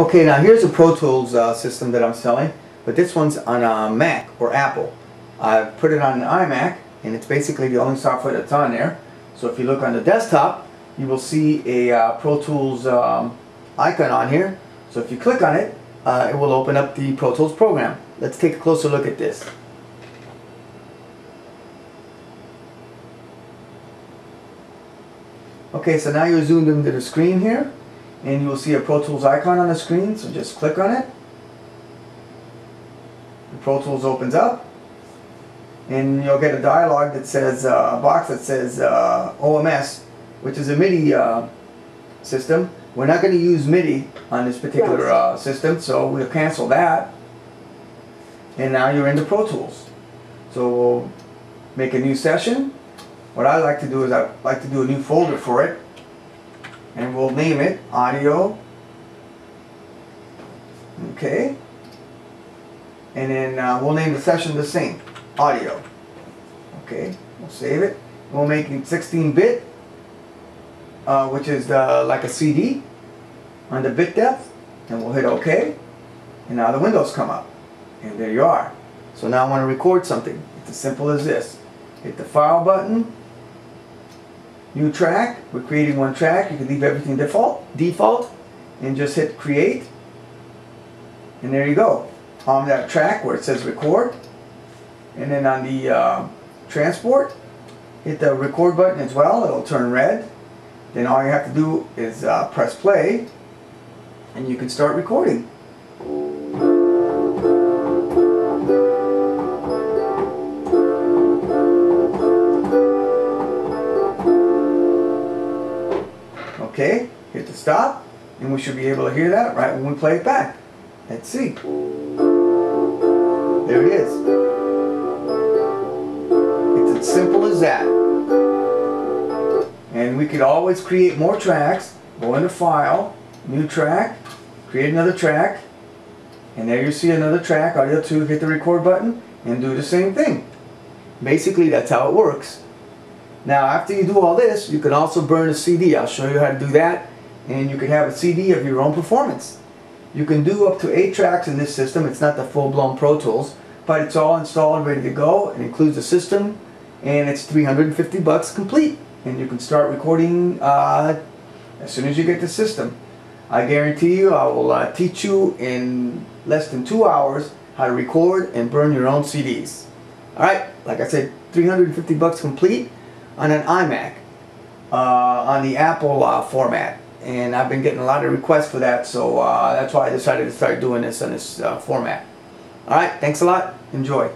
Okay, now here's a Pro Tools uh, system that I'm selling, but this one's on a Mac or Apple. I've put it on an iMac, and it's basically the only software that's on there. So if you look on the desktop, you will see a uh, Pro Tools um, icon on here. So if you click on it, uh, it will open up the Pro Tools program. Let's take a closer look at this. Okay, so now you're zoomed into the screen here, and you will see a Pro Tools icon on the screen, so just click on it. The Pro Tools opens up, and you'll get a dialog that says, uh, a box that says uh, OMS, which is a MIDI uh, system. We're not going to use MIDI on this particular uh, system, so we'll cancel that. And now you're into Pro Tools. So we'll make a new session. What I like to do is I like to do a new folder for it. And we'll name it Audio. Okay. And then uh, we'll name the session the same, Audio. Okay, we'll save it. We'll make it 16-bit uh, which is the, like a CD on the bit depth and we'll hit OK and now the windows come up and there you are so now I want to record something it's as simple as this hit the file button new track. We're creating one track. You can leave everything default default and just hit create. And there you go. On that track where it says record. And then on the uh, transport hit the record button as well. It'll turn red. Then all you have to do is uh, press play. And you can start recording. Okay, hit the stop and we should be able to hear that right when we play it back. Let's see. There it is. It's as simple as that. And we could always create more tracks, go into File, New Track, create another track, and there you see another track, audio 2, hit the record button, and do the same thing. Basically, that's how it works. Now, after you do all this, you can also burn a CD. I'll show you how to do that, and you can have a CD of your own performance. You can do up to 8 tracks in this system. It's not the full-blown Pro Tools, but it's all installed ready to go. It includes a system, and it's 350 bucks complete and you can start recording uh, as soon as you get the system. I guarantee you I will uh, teach you in less than two hours how to record and burn your own CDs. Alright, like I said, 350 bucks complete on an iMac uh, on the Apple uh, format. And I've been getting a lot of requests for that, so uh, that's why I decided to start doing this on this uh, format. Alright, thanks a lot. Enjoy.